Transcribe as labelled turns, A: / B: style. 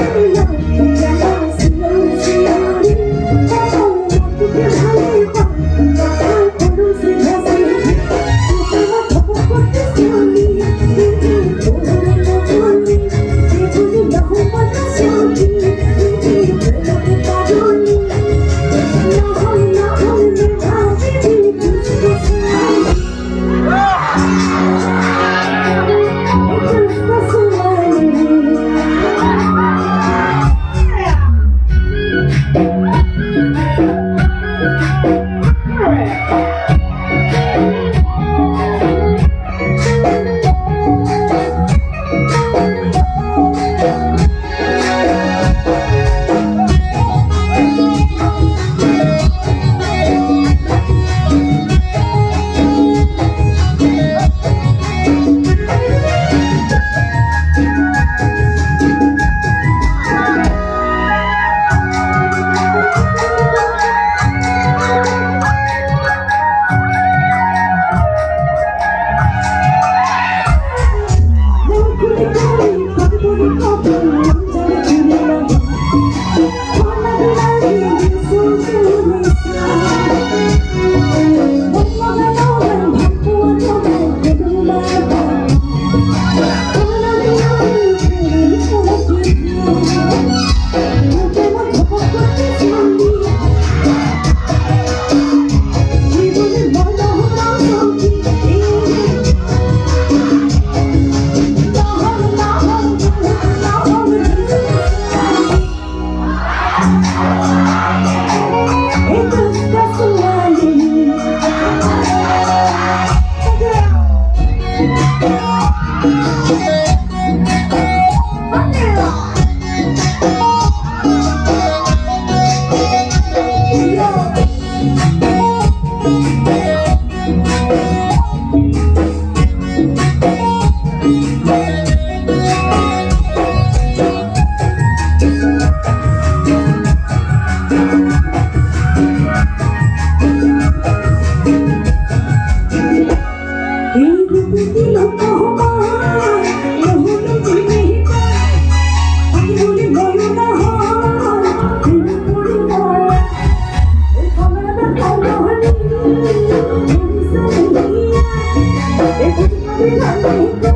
A: 不 thẳng